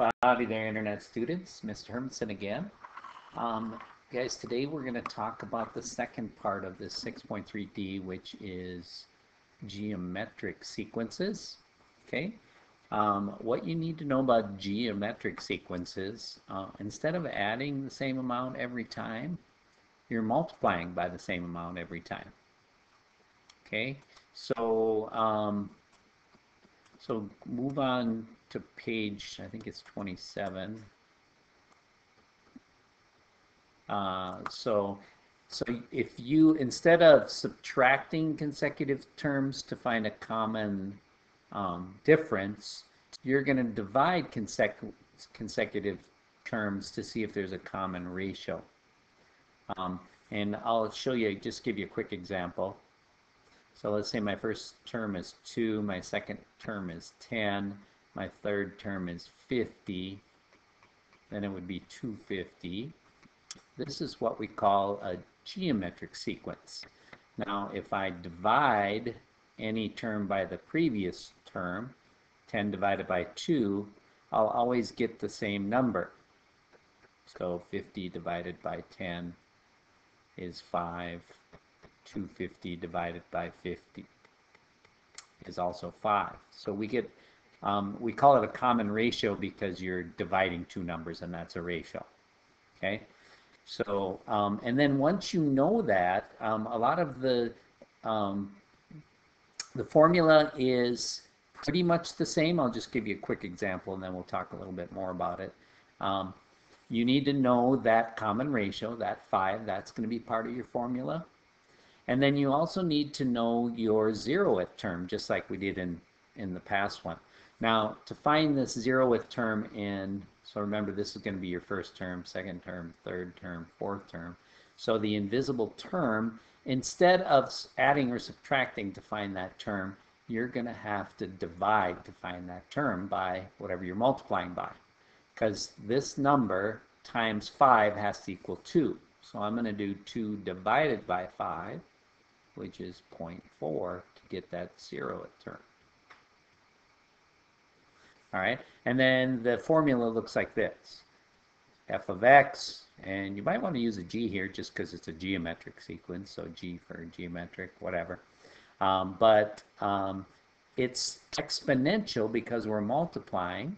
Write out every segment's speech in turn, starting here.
Well, there, Internet students. Mr. Hermanson again. Um, guys, today we're going to talk about the second part of this 6.3D, which is geometric sequences. Okay. Um, what you need to know about geometric sequences, uh, instead of adding the same amount every time, you're multiplying by the same amount every time. Okay, so um, so move on to page, I think it's 27. Uh, so so if you, instead of subtracting consecutive terms to find a common um, difference, you're going to divide consecu consecutive terms to see if there's a common ratio. Um, and I'll show you, just give you a quick example. So let's say my first term is 2, my second term is 10, my third term is 50, then it would be 250. This is what we call a geometric sequence. Now if I divide any term by the previous term, 10 divided by 2, I'll always get the same number. So 50 divided by 10 is 5. 250 divided by 50 is also 5. So we get, um, we call it a common ratio because you're dividing two numbers and that's a ratio. Okay? So, um, and then once you know that, um, a lot of the, um, the formula is pretty much the same. I'll just give you a quick example and then we'll talk a little bit more about it. Um, you need to know that common ratio, that 5, that's going to be part of your formula. And then you also need to know your zeroth term, just like we did in, in the past one. Now, to find this zeroth term in, so remember this is going to be your first term, second term, third term, fourth term. So the invisible term, instead of adding or subtracting to find that term, you're going to have to divide to find that term by whatever you're multiplying by. Because this number times 5 has to equal 2. So I'm going to do 2 divided by 5, which is 0.4, to get that zeroth term. All right, and then the formula looks like this. f of x, and you might want to use a g here just because it's a geometric sequence, so g for geometric, whatever. Um, but um, it's exponential because we're multiplying.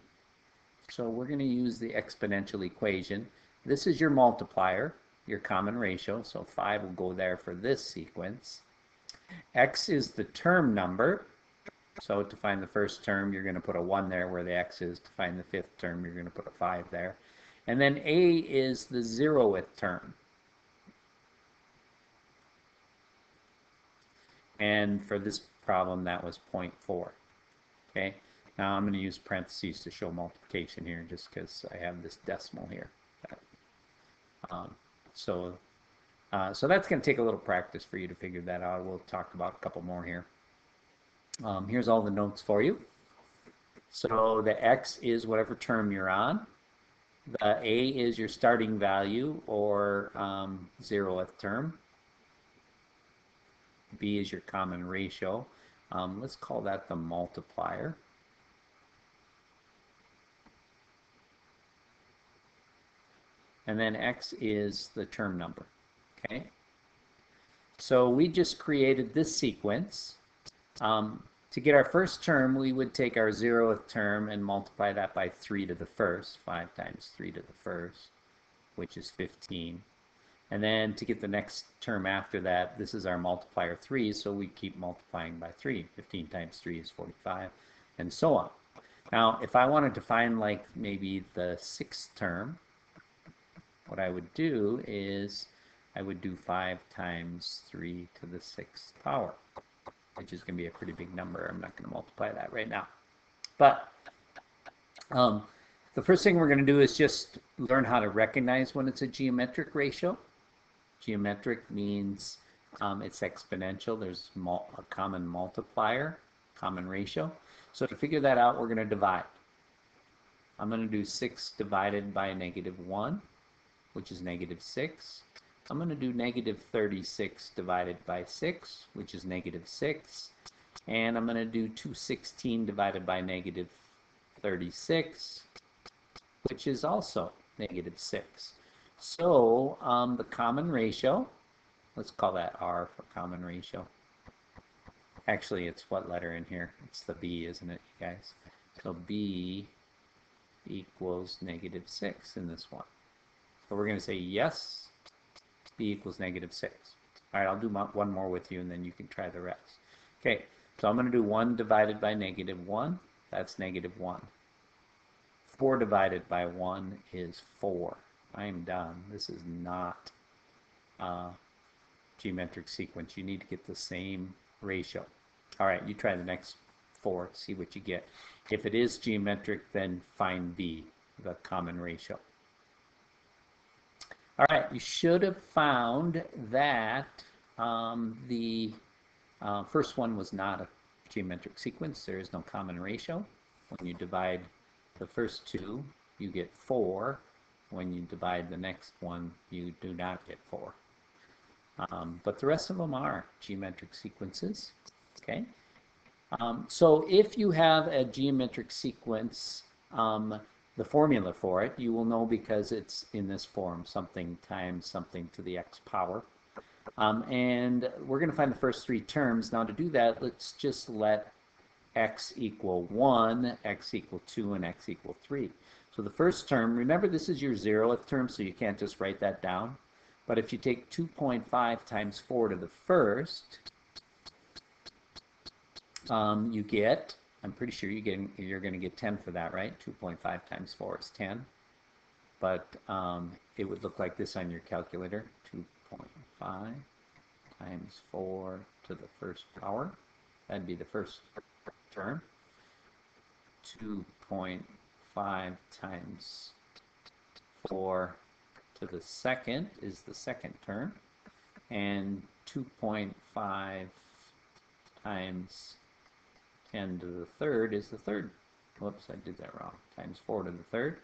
So we're going to use the exponential equation. This is your multiplier, your common ratio. So 5 will go there for this sequence. x is the term number. So to find the first term, you're going to put a 1 there where the x is. To find the fifth term, you're going to put a 5 there. And then a is the zeroth term. and for this problem that was 0.4 okay now I'm going to use parentheses to show multiplication here just because I have this decimal here um, so uh, so that's going to take a little practice for you to figure that out we'll talk about a couple more here um, here's all the notes for you so the x is whatever term you're on the a is your starting value or um, zeroth term B is your common ratio. Um, let's call that the multiplier. And then X is the term number. Okay. So we just created this sequence. Um, to get our first term, we would take our zeroth term and multiply that by 3 to the first. 5 times 3 to the first, which is 15. And then to get the next term after that, this is our multiplier 3, so we keep multiplying by 3. 15 times 3 is 45, and so on. Now, if I wanted to find like maybe the sixth term, what I would do is I would do 5 times 3 to the sixth power, which is going to be a pretty big number. I'm not going to multiply that right now. But um, the first thing we're going to do is just learn how to recognize when it's a geometric ratio. Geometric means um, it's exponential. There's a common multiplier, common ratio. So to figure that out, we're going to divide. I'm going to do 6 divided by negative 1, which is negative 6. I'm going to do negative 36 divided by 6, which is negative 6. And I'm going to do 216 divided by negative 36, which is also negative 6. So um, the common ratio, let's call that R for common ratio. Actually, it's what letter in here? It's the B, isn't it, you guys? So B equals negative 6 in this one. So we're going to say yes, B equals negative 6. All right, I'll do one more with you, and then you can try the rest. Okay, so I'm going to do 1 divided by negative 1. That's negative 1. 4 divided by 1 is 4. I am done. This is not a geometric sequence. You need to get the same ratio. All right, you try the next 4, see what you get. If it is geometric, then find B, the common ratio. All right, you should have found that um, the uh, first one was not a geometric sequence. There is no common ratio. When you divide the first two, you get 4. When you divide the next one, you do not get 4. Um, but the rest of them are geometric sequences. Okay. Um, so if you have a geometric sequence, um, the formula for it, you will know because it's in this form, something times something to the x power. Um, and we're going to find the first three terms. Now to do that, let's just let x equal 1, x equal 2, and x equal 3. So the first term, remember this is your zeroth term, so you can't just write that down. But if you take 2.5 times 4 to the first, um, you get I'm pretty sure you get, you're going to get 10 for that, right? 2.5 times 4 is 10. But um, it would look like this on your calculator. 2.5 times 4 to the first power. That'd be the first term. 2.5 times 4 to the second is the second term. And 2.5 times 10 to the third is the third. Whoops, I did that wrong. Times 4 to the third.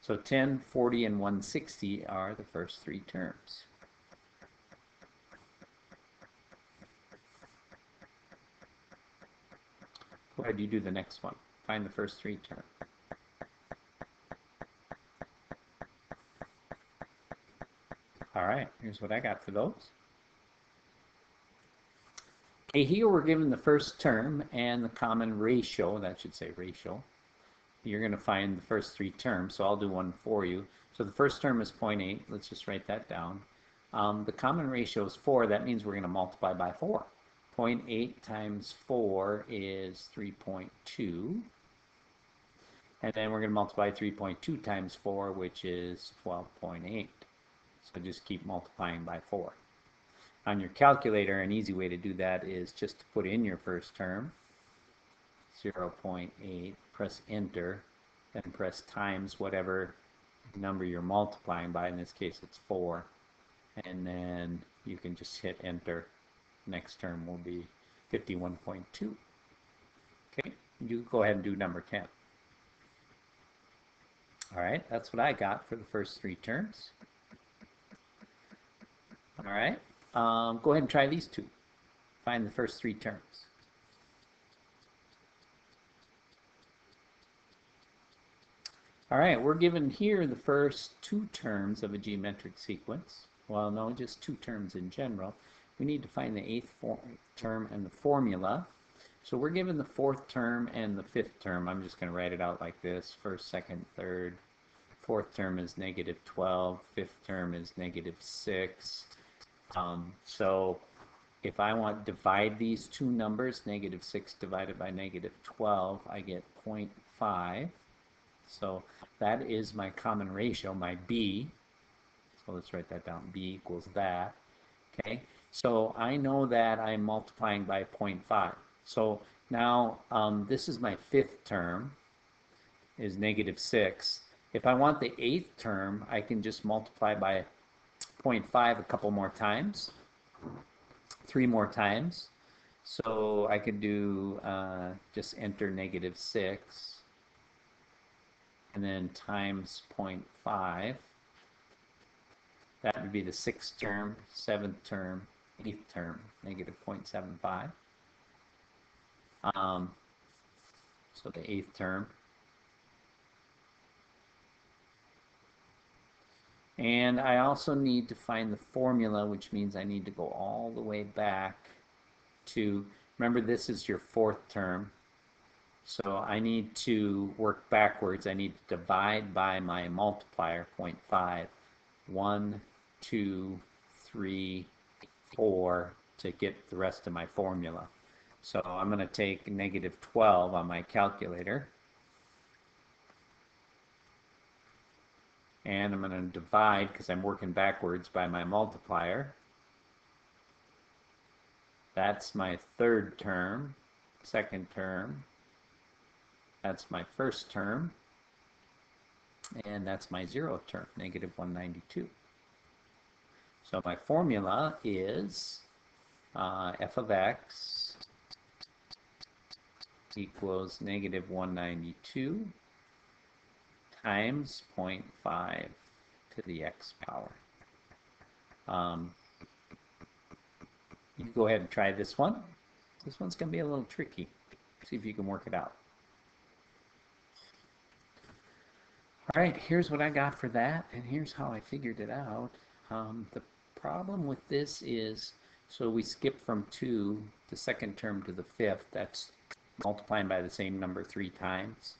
So 10, 40, and 160 are the first three terms. Go do you do the next one. Find the first three terms. All right, here's what I got for those. Okay, here we're given the first term and the common ratio, that should say ratio. You're going to find the first three terms, so I'll do one for you. So the first term is 0.8. Let's just write that down. Um, the common ratio is 4. That means we're going to multiply by 4. 0.8 times 4 is 3.2. And then we're going to multiply 3.2 times 4, which is 12.8. So just keep multiplying by 4. On your calculator, an easy way to do that is just to put in your first term, 0.8, press enter, then press times whatever number you're multiplying by. In this case, it's 4. And then you can just hit enter. Next term will be 51.2. Okay, you go ahead and do number 10. All right, that's what I got for the first three terms. All right, um, go ahead and try these two. Find the first three terms. All right, we're given here the first two terms of a geometric sequence. Well, no, just two terms in general. We need to find the eighth term and the formula. So we're given the fourth term and the fifth term. I'm just going to write it out like this. First, second, third. Fourth term is negative 12. Fifth term is negative 6. Um, so if I want to divide these two numbers, negative 6 divided by negative 12, I get 0.5. So that is my common ratio, my B. So let's write that down. B equals that. Okay. So I know that I'm multiplying by 0.5. So now um, this is my fifth term, is negative 6. If I want the eighth term, I can just multiply by 0.5 a couple more times, three more times. So I could do, uh, just enter negative 6, and then times 0.5. That would be the sixth term, seventh term, eighth term, negative 0.75. Um, so the eighth term. And I also need to find the formula, which means I need to go all the way back to, remember this is your fourth term. So I need to work backwards. I need to divide by my multiplier, 0.5. 1, 2, 3, 4 to get the rest of my formula. So I'm going to take negative 12 on my calculator. And I'm going to divide, because I'm working backwards, by my multiplier. That's my third term, second term. That's my first term. And that's my zeroth term, negative 192. So my formula is uh, f of x equals negative 192 times 0.5 to the x power. Um, you go ahead and try this one. This one's going to be a little tricky. See if you can work it out. All right, here's what I got for that, and here's how I figured it out. Um, the problem with this is, so we skip from 2, the second term to the fifth, that's multiplying by the same number three times.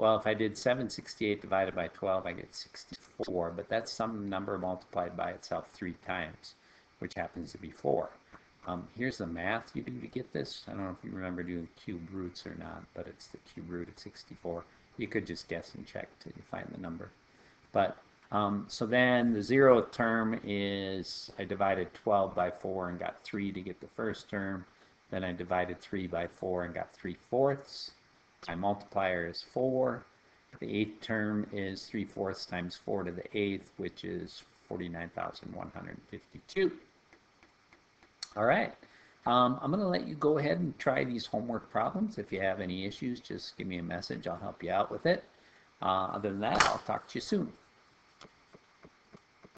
Well, if I did 768 divided by 12, I get 64, but that's some number multiplied by itself three times, which happens to be 4. Um, here's the math you do to get this. I don't know if you remember doing cube roots or not, but it's the cube root of 64. You could just guess and check till you find the number. But um, so then the zeroth term is I divided 12 by 4 and got 3 to get the first term. Then I divided 3 by 4 and got 3 fourths. My multiplier is 4. The eighth term is 3 fourths times 4 to the eighth, which is 49,152. All right. Um, I'm going to let you go ahead and try these homework problems. If you have any issues, just give me a message. I'll help you out with it. Uh, other than that, I'll talk to you soon.